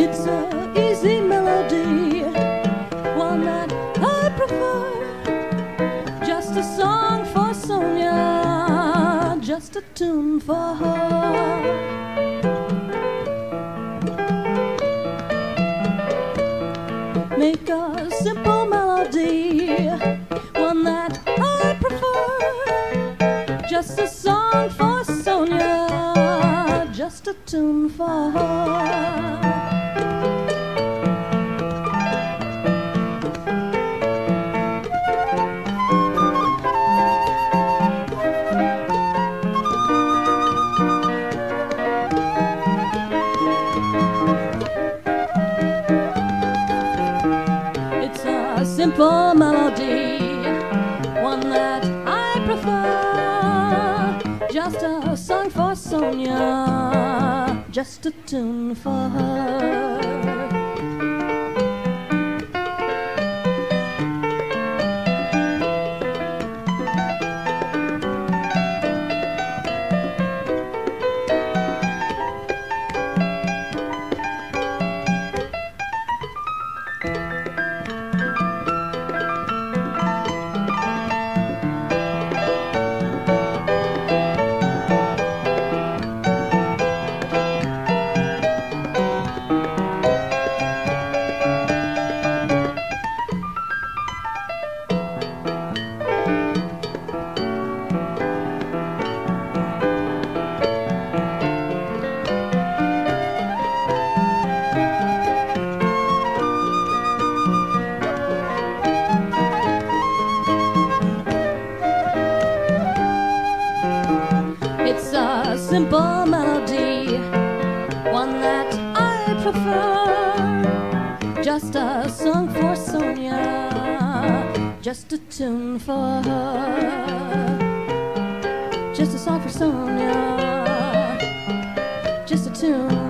It's a easy melody, one that I prefer. Just a song for Sonja, just a tune for her. Song for Sonja, just a tune for her. It's a simple melody, Sonja, just a tune for her. Simple melody, one that I prefer. Just a song for Sonja, just a tune for her. Just a song for Sonja, just a tune.